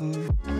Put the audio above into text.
Mm.